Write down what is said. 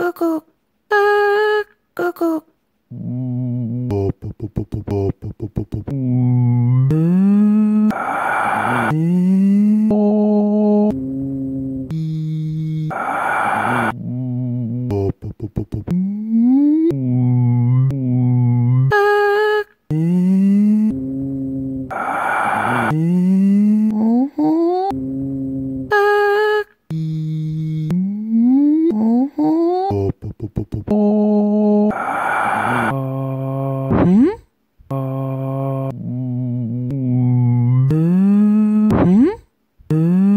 Ah, cuckoo. Ah. Hmm? Hmm? Hmm?